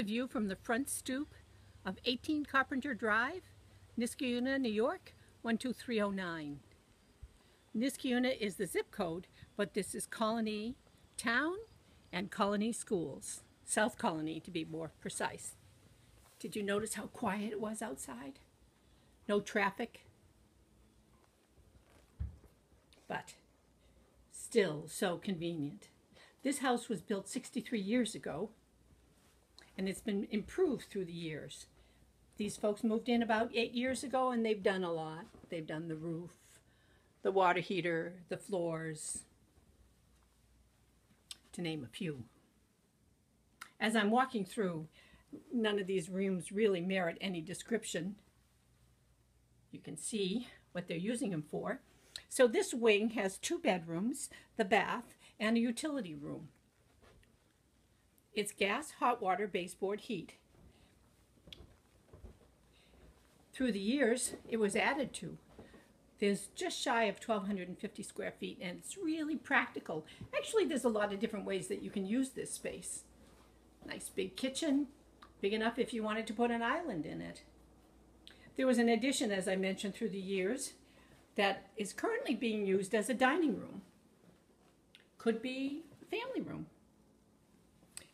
A view from the front stoop of 18 Carpenter Drive, Niskayuna, New York, 12309. Niskayuna is the zip code, but this is Colonie Town and Colonie Schools. South Colonie, to be more precise. Did you notice how quiet it was outside? No traffic. But still so convenient. This house was built 63 years ago and it's been improved through the years. These folks moved in about eight years ago and they've done a lot. They've done the roof, the water heater, the floors, to name a few. As I'm walking through, none of these rooms really merit any description. You can see what they're using them for. So this wing has two bedrooms, the bath, and a utility room. It's gas, hot water, baseboard heat. Through the years, it was added to. There's just shy of 1,250 square feet, and it's really practical. Actually, there's a lot of different ways that you can use this space. Nice big kitchen, big enough if you wanted to put an island in it. There was an addition, as I mentioned, through the years that is currently being used as a dining room. Could be family room.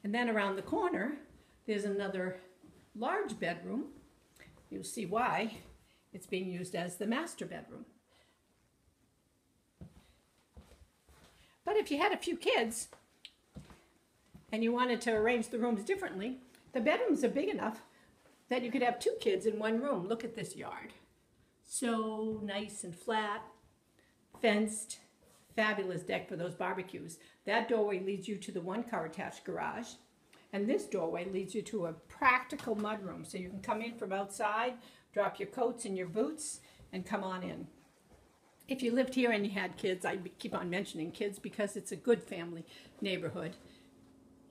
And then around the corner, there's another large bedroom. You'll see why. It's being used as the master bedroom. But if you had a few kids and you wanted to arrange the rooms differently, the bedrooms are big enough that you could have two kids in one room. Look at this yard. So nice and flat, fenced, fabulous deck for those barbecues. That doorway leads you to the one-car attached garage. And this doorway leads you to a practical mudroom. So you can come in from outside, drop your coats and your boots, and come on in. If you lived here and you had kids, I keep on mentioning kids because it's a good family neighborhood.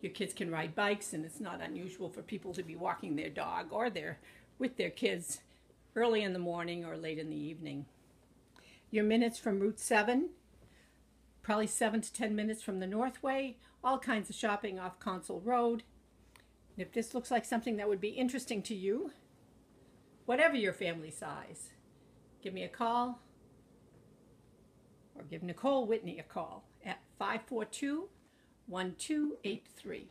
Your kids can ride bikes and it's not unusual for people to be walking their dog or their with their kids early in the morning or late in the evening. Your minutes from Route 7 probably seven to 10 minutes from the Northway, all kinds of shopping off Consaul Road. If this looks like something that would be interesting to you, whatever your family size, give me a call or give Nicole Whitney a call at 542 1283.